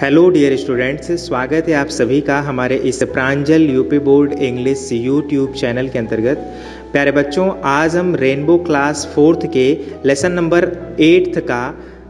Hello dear students स्वागत है आप सभी का हमारे इस Pranjal UP board English YouTube channel के अंतर्गत। प्यारे बच्चों, आज हम रेनबो क्लास फोर्थ के लेसन नंबर एट्थ का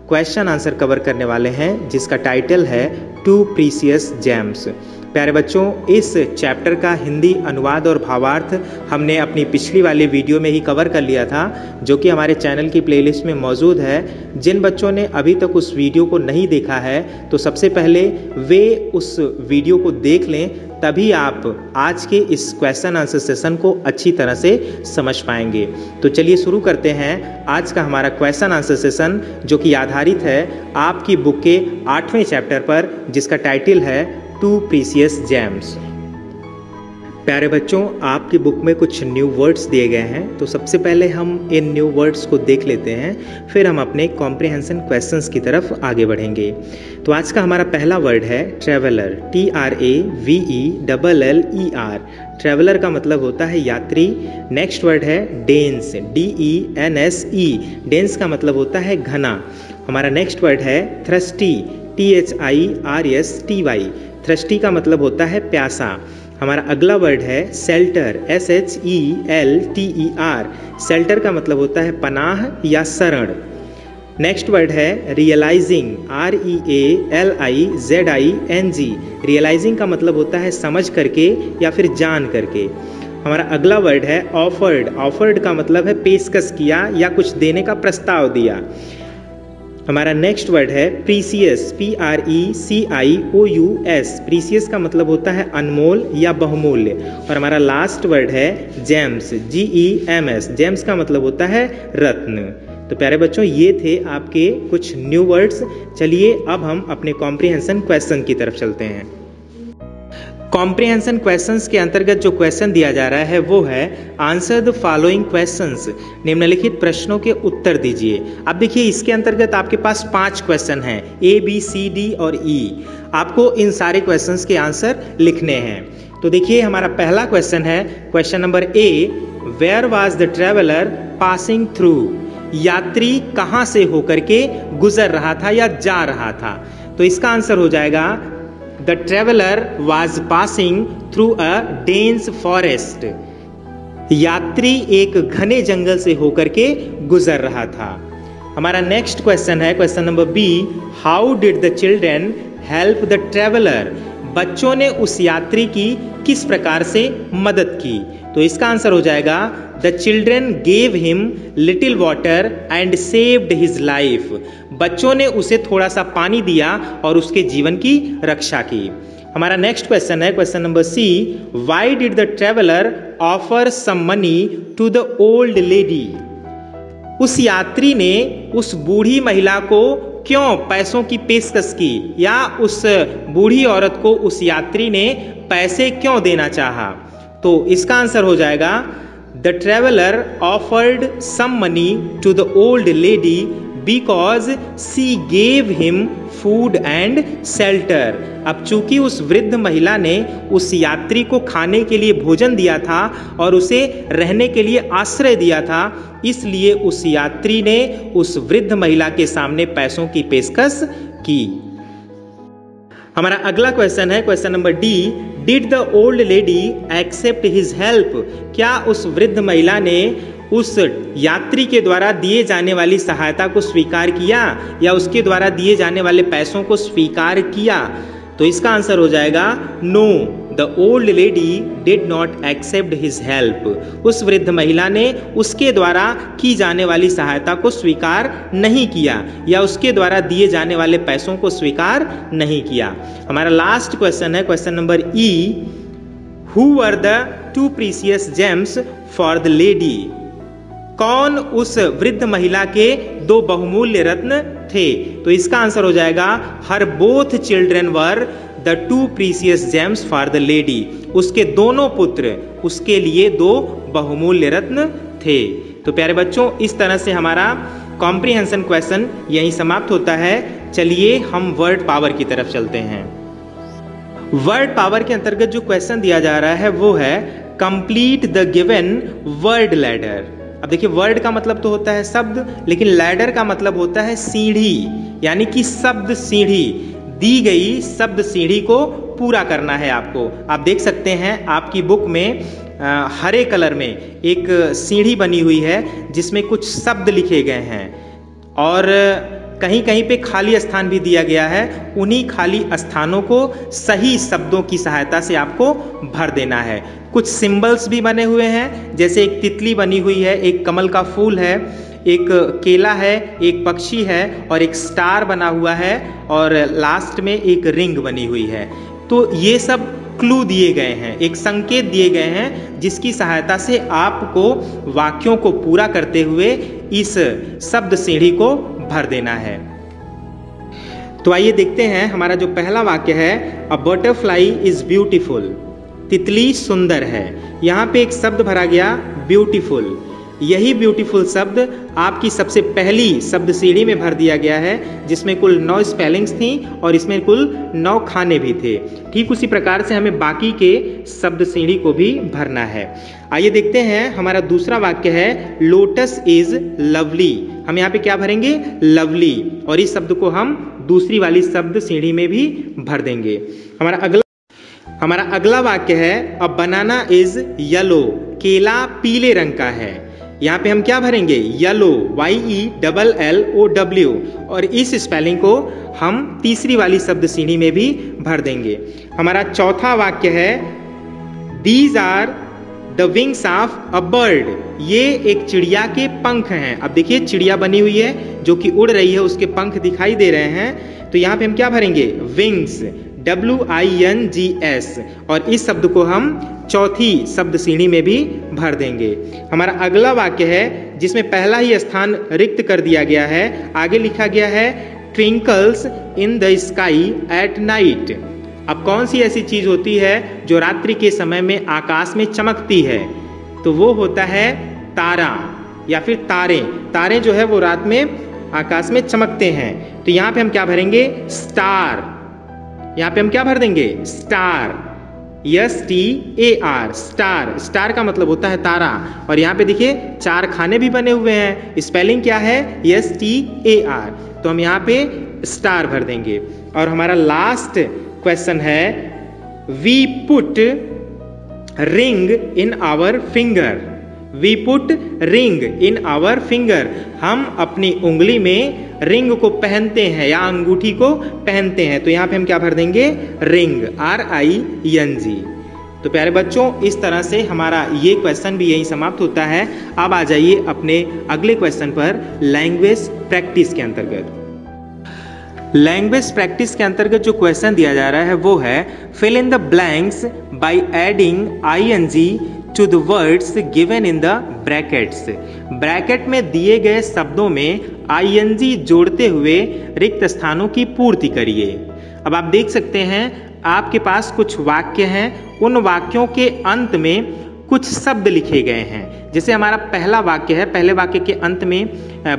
क्वेश्चन आंसर कवर करने वाले हैं, जिसका टाइटल है टू प्रीसियस जेम्स प्यारे बच्चों, इस चैप्टर का हिंदी अनुवाद और भावार्थ हमने अपनी पिछली वाली वीडियो में ही कवर कर लिया था, जो कि हमारे चैनल की प्लेलिस्ट में मौजूद है। जिन बच्चों ने अभी तक उस वीडियो को नहीं देखा है तो सबसे पहले वे उस वीडियो को देख लें, तभी आप आज के इस क्वेश्चन आंसर सेशन को अच्छी तरह से समझ पाएँगे। तो चलिए शुरू करते हैं आज का हमारा क्वेश्चन आंसर सेशन जो कि आधारित है आपकी बुक के आठवें चैप्टर पर, जिसका टाइटल है टू प्रीसियस जैम्स। प्यारे बच्चों, आपकी बुक में कुछ न्यू वर्ड्स दिए गए हैं तो सबसे पहले हम इन न्यू वर्ड्स को देख लेते हैं, फिर हम अपने कॉम्प्रिहेंसन क्वेश्चंस की तरफ़ आगे बढ़ेंगे। तो आज का हमारा पहला वर्ड है traveller T R A V E double L E R traveller का मतलब होता है यात्री। नेक्स्ट वर्ड है dense D E N S E dense का मतलब होता है घना। हमारा नेक्स्ट वर्ड है thirsty T H I R S T Y thirsty का मतलब होता है प्यासा। हमारा अगला वर्ड है shelter S H E L T E R shelter का मतलब होता है पनाह या शरण। नेक्स्ट वर्ड है realizing R E A L I Z I N G realizing का मतलब होता है समझ करके या फिर जान करके। हमारा अगला वर्ड है ऑफर्ड ऑफर्ड का मतलब है पेशकश किया या कुछ देने का प्रस्ताव दिया। हमारा नेक्स्ट वर्ड है precious P R E C I O U S precious का मतलब होता है अनमोल या बहुमूल्य। और हमारा लास्ट वर्ड है gems G E M S gems का मतलब होता है रत्न। तो प्यारे बच्चों, ये थे आपके कुछ न्यू वर्ड्स चलिए, अब हम अपने कॉम्प्रिहेंशन क्वेश्चन की तरफ़ चलते हैं। कॉम्प्रिहेंशन क्वेश्चंस के अंतर्गत जो क्वेश्चन दिया जा रहा है, वो है आंसर द फॉलोइंग क्वेश्चंस निम्नलिखित प्रश्नों के उत्तर दीजिए। अब देखिए, इसके अंतर्गत आपके पास पाँच क्वेश्चन हैं ए बी सी डी और ई e. आपको इन सारे क्वेश्चंस के आंसर लिखने हैं। तो देखिए, हमारा पहला क्वेश्चन है question number A where was the traveller passing through यात्री कहाँ से होकर के गुजर रहा था या जा रहा था? तो इसका आंसर हो जाएगा the traveller was passing through a dense forest यात्री एक घने जंगल से होकर के गुजर रहा था। हमारा नेक्स्ट क्वेश्चन है। Question number B how did the children help the traveller बच्चों ने उस यात्री की किस प्रकार से मदद की? तो इसका आंसर हो जाएगा the children gave him little water and saved his life बच्चों ने उसे थोड़ा सा पानी दिया और उसके जीवन की रक्षा की। हमारा नेक्स्ट क्वेश्चन है question number C why did the traveller offer some money to the old lady उस यात्री ने उस बूढ़ी महिला को क्यों पैसों की पेशकश की, या उस बूढ़ी औरत को उस यात्री ने पैसे क्यों देना चाहा? तो इसका आंसर हो जाएगा the traveller offered some money to the old lady because she gave him food and shelter अब चूँकि उस वृद्ध महिला ने उस यात्री को खाने के लिए भोजन दिया था और उसे रहने के लिए आश्रय दिया था, इसलिए उस यात्री ने उस वृद्ध महिला के सामने पैसों की पेशकश की। हमारा अगला क्वेश्चन है question number D did the old lady accept his help क्या उस वृद्ध महिला ने उस यात्री के द्वारा दिए जाने वाली सहायता को स्वीकार किया या उसके द्वारा दिए जाने वाले पैसों को स्वीकार किया? तो इसका आंसर हो जाएगा no old lady did not accept his help उस वृद्ध महिला ने उसके द्वारा की जाने वाली सहायता को स्वीकार नहीं किया, या उसके द्वारा दिए जाने वाले पैसों को स्वीकार नहीं किया। हमारा लास्ट क्वेश्चन है question number E who are the two precious gems for the lady कौन उस वृद्ध महिला के दो बहुमूल्य रत्न थे? तो इसका आंसर हो जाएगा, her both children were the two precious gems for the lady उसके दोनों पुत्र, उसके लिए दो बहुमूल्य रत्न थे। तो प्यारे बच्चों, इस तरह से हमारा कॉम्प्रिहेंशन क्वेश्चन यही समाप्त होता है। चलिए हम वर्ड पावर की तरफ़ चलते हैं। वर्ड पावर के अंतर्गत जो क्वेश्चन दिया जा रहा है, वो है complete the given word ladder अब देखिए वर्ड का मतलब तो होता है शब्द, लेकिन लैडर का मतलब होता है सीढ़ी, यानी कि शब्द सीढ़ी। दी गई शब्द सीढ़ी को पूरा करना है आपको। आप देख सकते हैं आपकी बुक में आ, हरे कलर में एक सीढ़ी बनी हुई है जिसमें कुछ शब्द लिखे गए हैं। और कहीं कहीं पे खाली स्थान भी दिया गया है उन्हीं खाली स्थानों को सही शब्दों की सहायता से आपको भर देना है। कुछ सिंबल्स भी बने हुए हैं जैसे एक तितली बनी हुई है एक कमल का फूल है एक केला है, एक पक्षी है और एक स्टार बना हुआ है और लास्ट में एक रिंग बनी हुई है। तो ये सब क्लू दिए गए हैं, एक संकेत दिए गए हैं जिसकी सहायता से आपको वाक्यों को पूरा करते हुए इस शब्द सीढ़ी को भर देना है। तो आइए देखते हैं, हमारा जो पहला वाक्य है अ बटरफ्लाई इज़ ब्यूटीफुल तितली सुंदर है। यहाँ पे एक शब्द भरा गया ब्यूटीफुल यही ब्यूटीफुल शब्द आपकी सबसे पहली शब्द सीढ़ी में भर दिया गया है, जिसमें कुल नौ स्पेलिंग्स थी और इसमें कुल नौ खाने भी थे। ठीक उसी प्रकार से हमें बाकी के शब्द सीढ़ी को भी भरना है। आइए देखते हैं, हमारा दूसरा वाक्य है लोटस इज़ लवली हम यहाँ पे क्या भरेंगे? लवली और इस शब्द को हम दूसरी वाली शब्द सीढ़ी में भी भर देंगे। हमारा अगला हमारा अगला वाक्य है अ बनाना इज़ येलो केला पीले रंग का है। यहाँ पे हम क्या भरेंगे? Yellow Y E double L O W और इस स्पेलिंग को हम तीसरी वाली शब्द सीढ़ी में भी भर देंगे। हमारा चौथा वाक्य है these are the wings of a bird ये एक चिड़िया के पंख हैं। अब देखिए, चिड़िया बनी हुई है, जो कि उड़ रही है, उसके पंख दिखाई दे रहे हैं। तो यहाँ पे हम क्या भरेंगे? Wings W I N G S और इस शब्द को हम चौथी शब्द सीढ़ी में भी भर देंगे। हमारा अगला वाक्य है, जिसमें पहला ही स्थान रिक्त कर दिया गया है। आगे लिखा गया है twinkles in the sky at night अब कौन सी ऐसी चीज़ होती है जो रात्रि के समय में आकाश में चमकती है? तो वो होता है तारा, या फिर तारे। तारे जो है वो रात में आकाश में चमकते हैं। तो यहाँ पे हम क्या भरेंगे? स्टार। यहाँ पे हम क्या भर देंगे? Star S T A R star star का मतलब होता है तारा। और यहाँ पे देखिए, चार खाने भी बने हुए हैं। स्पेलिंग क्या है? यस टी ए आर तो हम यहाँ पे स्टार भर देंगे। और हमारा लास्ट क्वेश्चन है we put ring in our finger we put ring in our finger हम अपनी उंगली में रिंग को पहनते हैं या अंगूठी को पहनते हैं। तो यहाँ पे हम क्या भर देंगे? Ring R I N G तो प्यारे बच्चों, इस तरह से हमारा ये क्वेश्चन भी यही समाप्त होता है। अब आ जाइए अपने अगले क्वेश्चन पर लैंग्वेज प्रैक्टिस के अंतर्गत। लैंग्वेज प्रैक्टिस के अंतर्गत जो क्वेश्चन दिया जा रहा है, वो है fill in the blanks by adding I N G to the words given in the brackets bracket में दिए गए शब्दों में आईएनजी जोड़ते हुए रिक्त स्थानों की पूर्ति करिए। अब आप देख सकते हैं, आपके पास कुछ वाक्य हैं। उन वाक्यों के अंत में कुछ शब्द लिखे गए हैं। जैसे हमारा पहला वाक्य है, पहले वाक्य के अंत में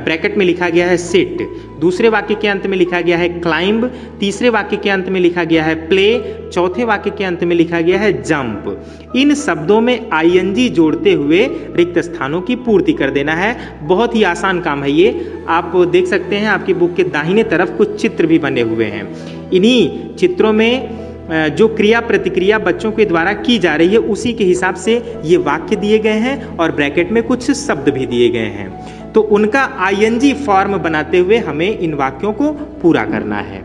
ब्रैकेट में लिखा गया है सिट दूसरे वाक्य के अंत में लिखा गया है क्लाइंब तीसरे वाक्य के अंत में लिखा गया है प्ले चौथे वाक्य के अंत में लिखा गया है जंप इन शब्दों में आईएनजी जोड़ते हुए रिक्त स्थानों की पूर्ति कर देना है। बहुत ही आसान काम है ये। आप देख सकते हैं, आपकी बुक के दाहिने तरफ़ कुछ चित्र भी बने हुए हैं। इन्हीं चित्रों में जो क्रिया प्रतिक्रिया बच्चों के द्वारा की जा रही है, उसी के हिसाब से ये वाक्य दिए गए हैं और ब्रैकेट में कुछ शब्द भी दिए गए हैं। तो उनका आईएनजी फॉर्म बनाते हुए हमें इन वाक्यों को पूरा करना है।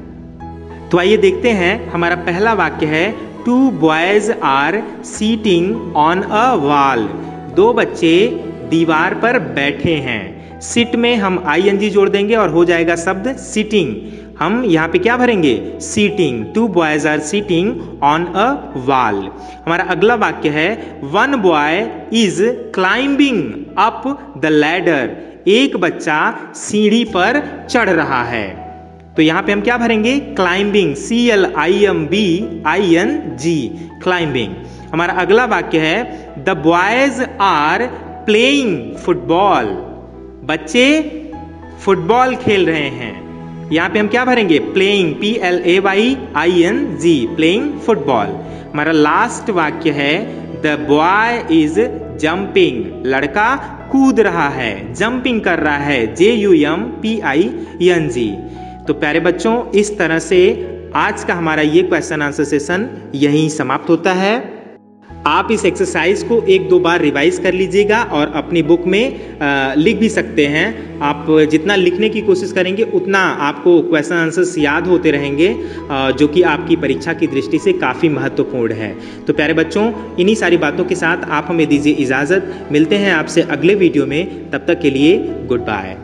तो आइए देखते हैं, हमारा पहला वाक्य है, two boys are sitting on a wall. दो बच्चे दीवार पर बैठे हैं। सिट में हम आईएनजी जोड़ देंगे और हो जाएगा शब्द सिटिंग। हम यहाँ पे क्या भरेंगे? Sitting two boys are sitting on a wall हमारा अगला वाक्य है one boy is climbing up the ladder एक बच्चा सीढ़ी पर चढ़ रहा है। तो यहाँ पे हम क्या भरेंगे? Climbing C L I M B I N G climbing हमारा अगला वाक्य है the boys are playing football बच्चे फुटबॉल खेल रहे हैं। यहाँ पे हम क्या भरेंगे? Playing P L A Y I N G playing football हमारा लास्ट वाक्य है द बॉय इज़ जंपिंग लड़का कूद रहा है जंपिंग कर रहा है J U M P I N G तो प्यारे बच्चों, इस तरह से आज का हमारा ये क्वेश्चन आंसर सेशन यहीं समाप्त होता है। आप इस एक्सरसाइज को एक दो बार रिवाइज कर लीजिएगा और अपनी बुक में लिख भी सकते हैं। आप जितना लिखने की कोशिश करेंगे, उतना आपको क्वेश्चन आंसर्स याद होते रहेंगे जो कि आपकी परीक्षा की दृष्टि से काफ़ी महत्वपूर्ण है। तो प्यारे बच्चों, इन्हीं सारी बातों के साथ आप हमें दीजिए इजाज़त। मिलते हैं आपसे अगले वीडियो में। तब तक के लिए गुड बाय